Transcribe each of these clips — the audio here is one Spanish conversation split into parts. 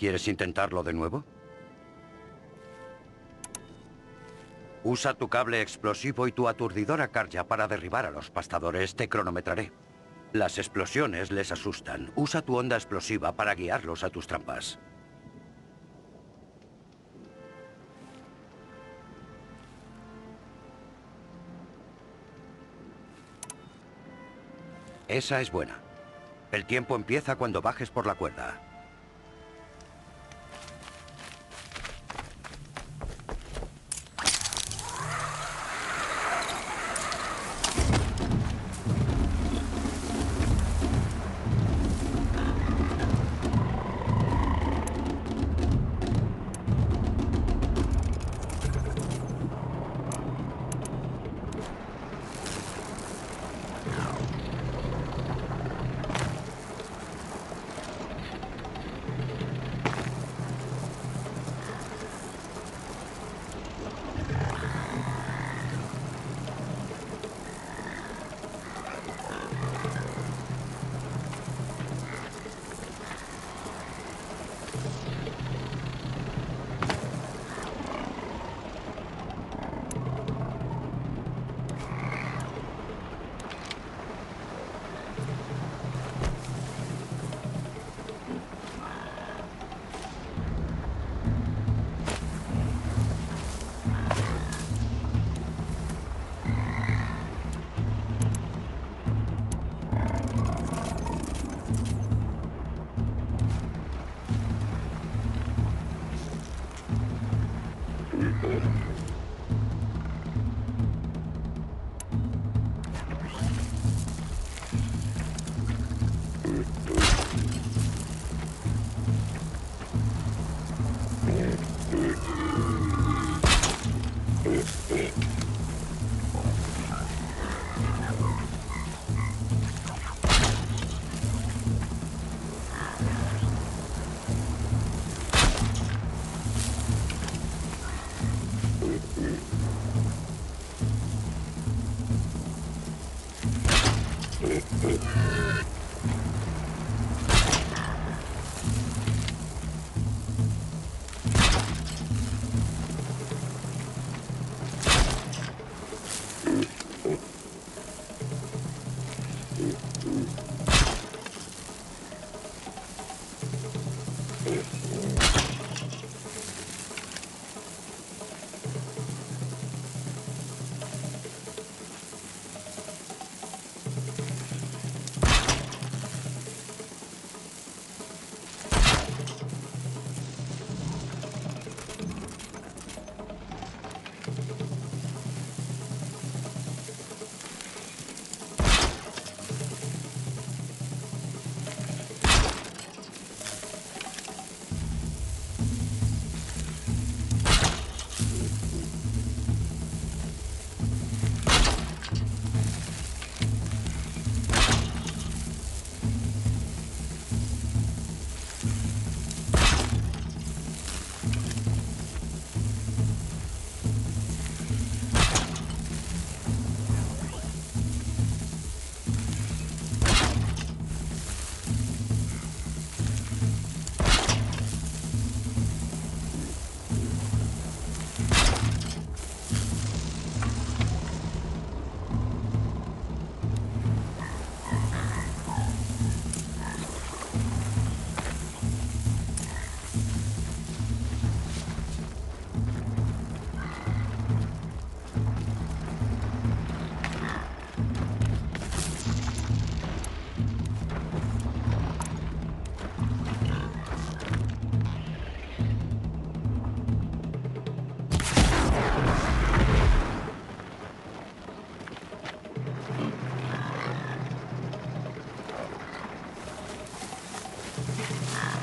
¿Quieres intentarlo de nuevo? Usa tu cable explosivo y tu aturdidora carja para derribar a los pastadores. Te cronometraré. Las explosiones les asustan. Usa tu onda explosiva para guiarlos a tus trampas. Esa es buena. El tiempo empieza cuando bajes por la cuerda.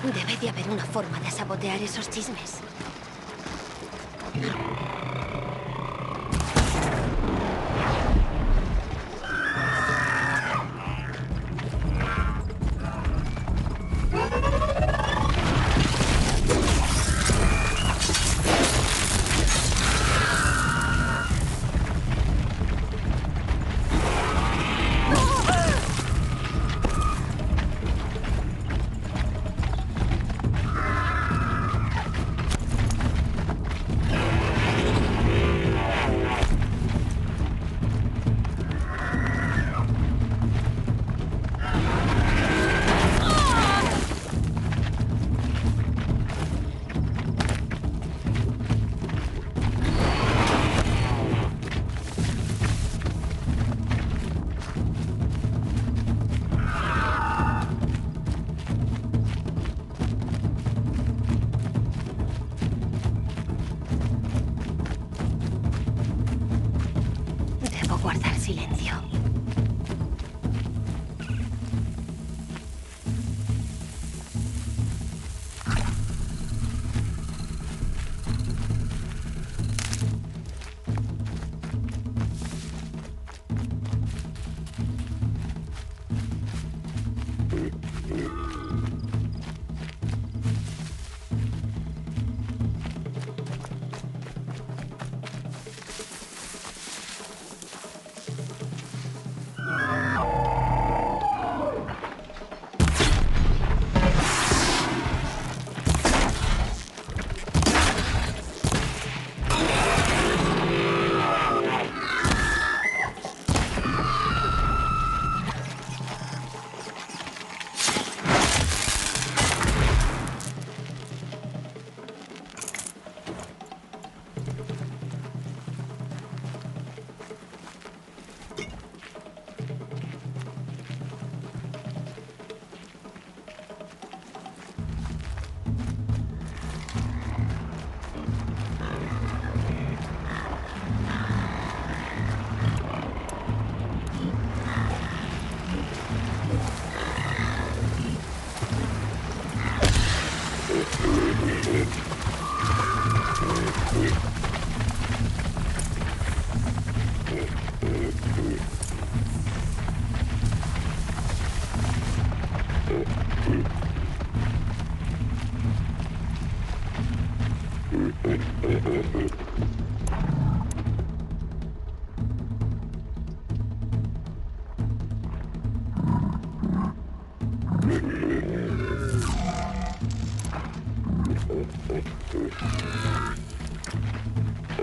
Debe de haber una forma de sabotear esos chismes.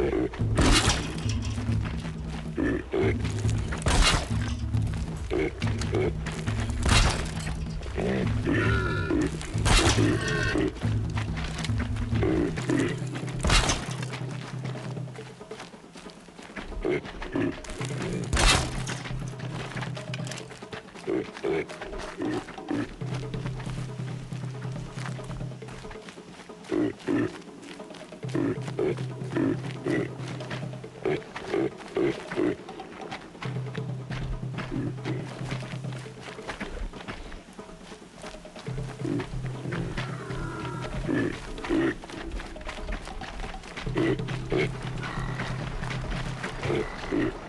Mm-hmm. Mm-hmm.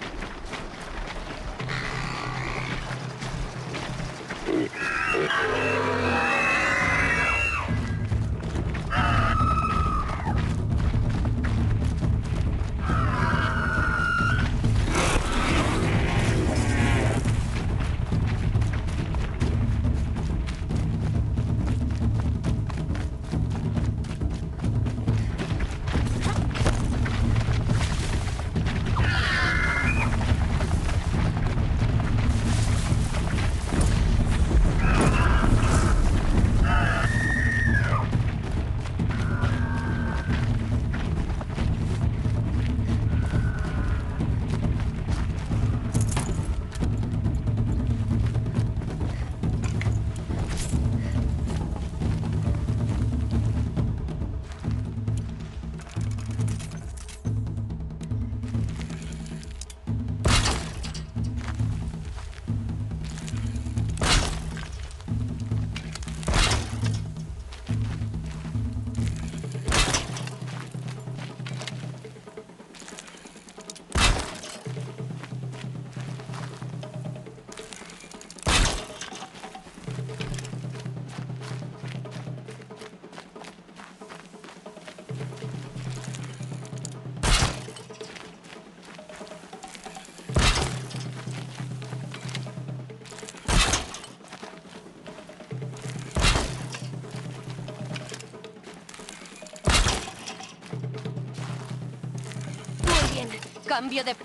Cambio de...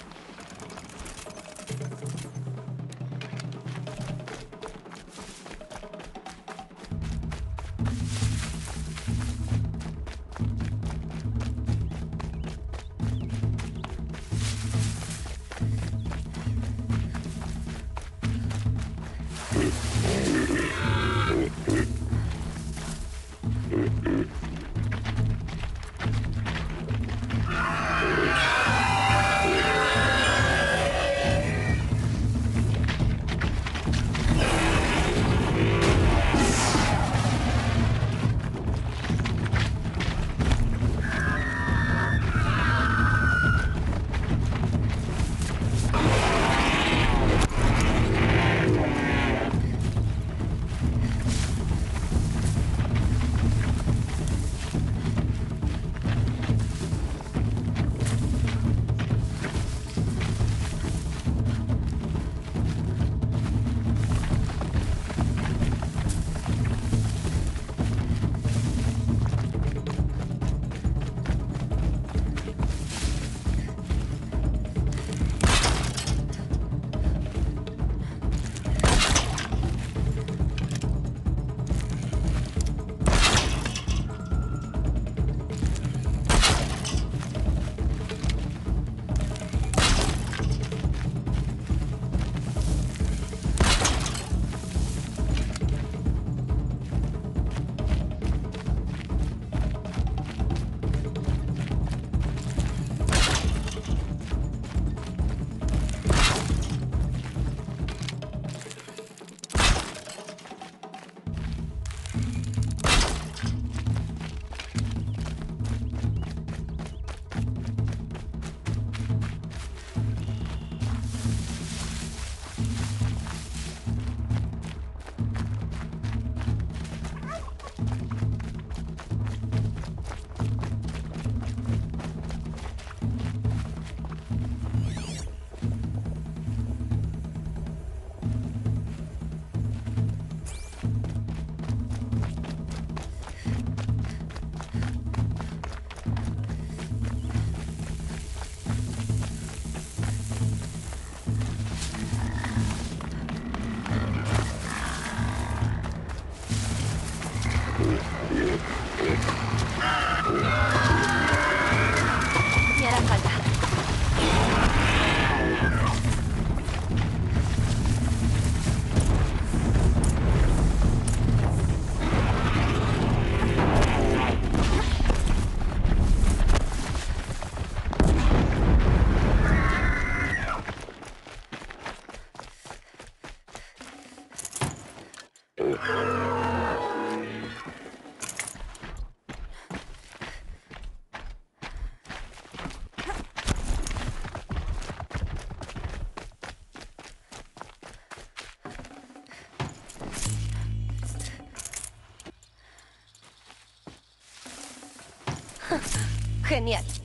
그念.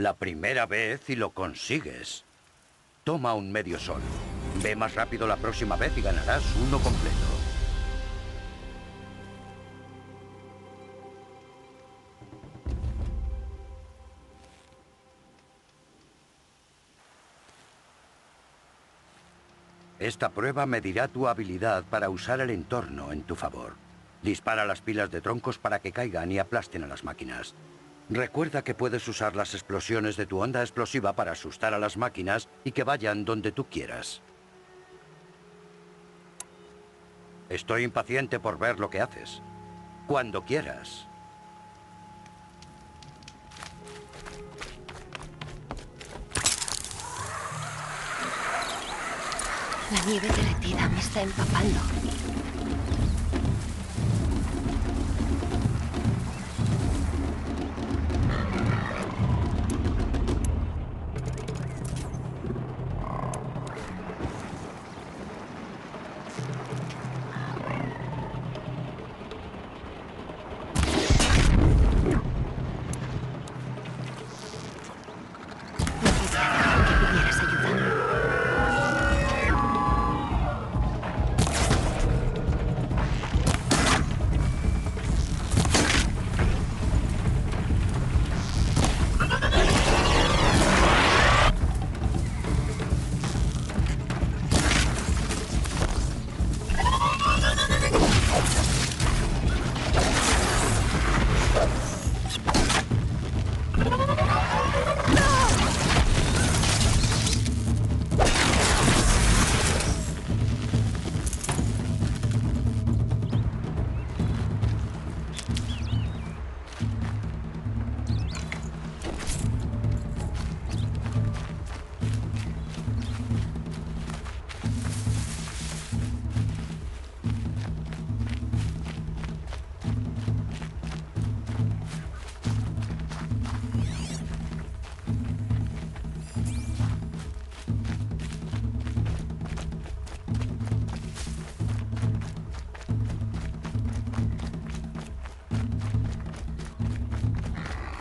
La primera vez y lo consigues. Toma un medio sol. Ve más rápido la próxima vez y ganarás uno completo. Esta prueba medirá tu habilidad para usar el entorno en tu favor. Dispara las pilas de troncos para que caigan y aplasten a las máquinas. Recuerda que puedes usar las explosiones de tu onda explosiva para asustar a las máquinas y que vayan donde tú quieras. Estoy impaciente por ver lo que haces. Cuando quieras. La nieve derretida me está empapando.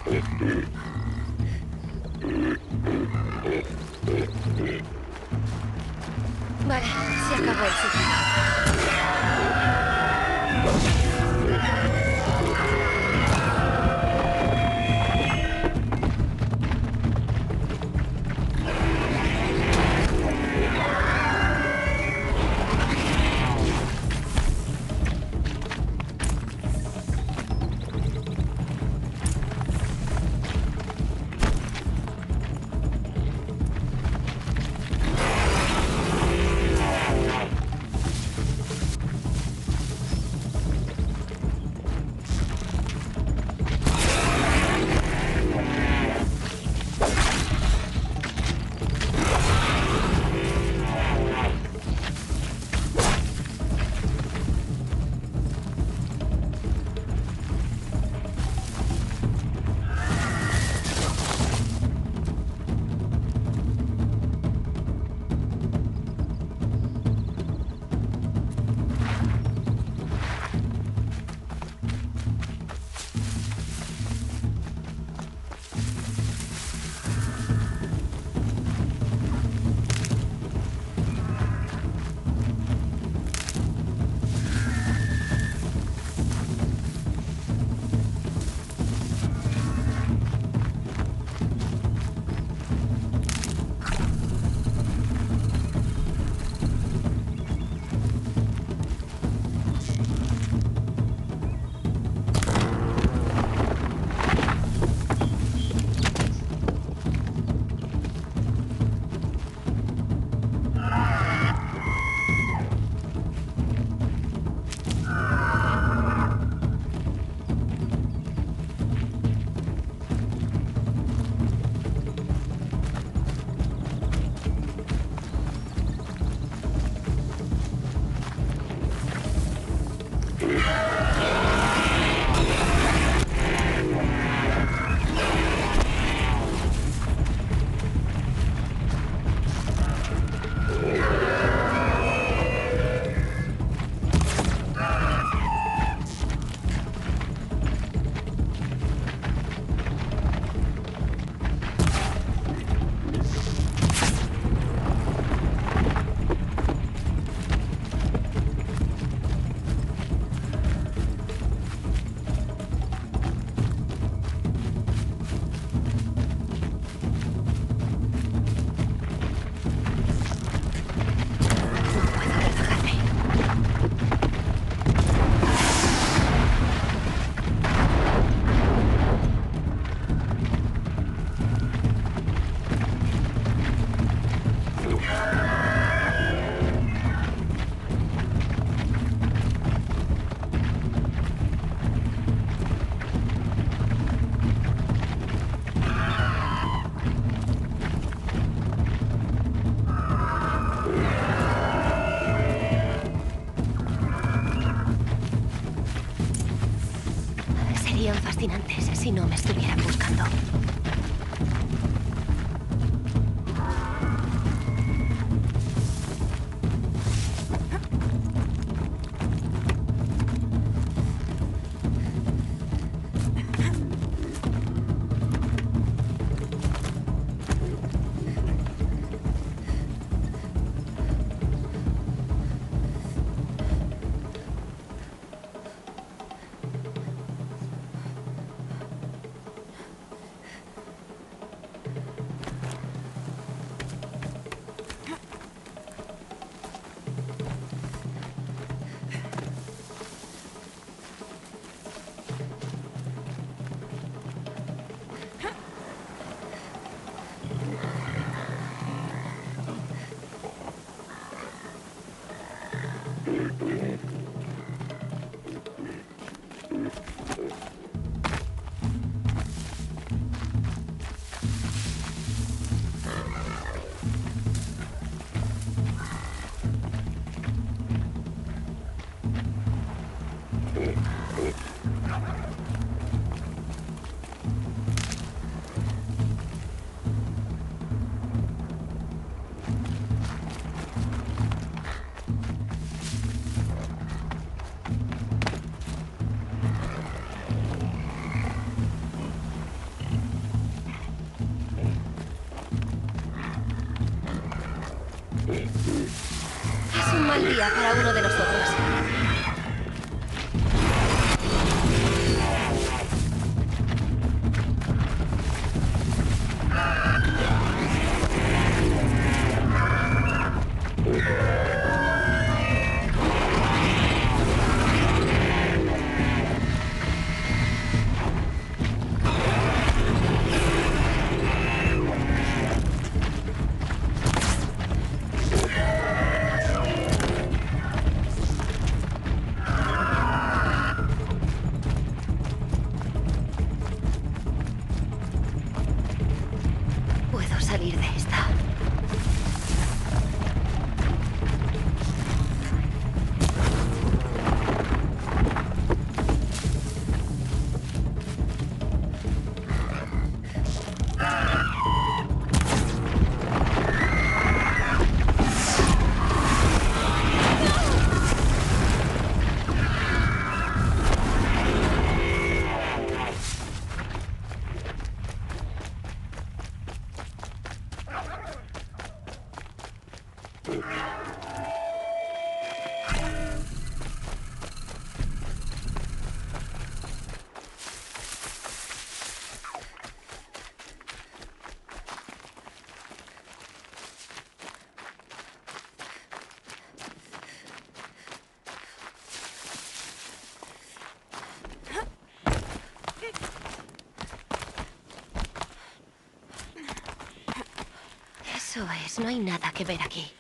Баря, все кого Fire! やった! No hay nada que ver aquí.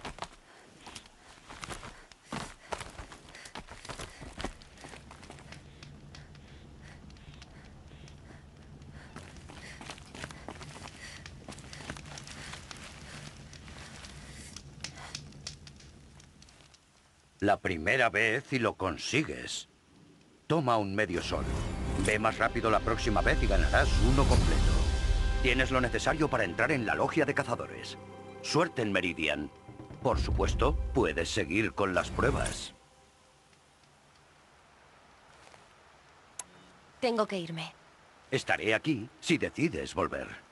La primera vez y lo consigues. Toma un medio sol. Ve más rápido la próxima vez y ganarás uno completo. Tienes lo necesario para entrar en la logia de cazadores. Suerte en Meridian. Por supuesto, puedes seguir con las pruebas. Tengo que irme. Estaré aquí si decides volver.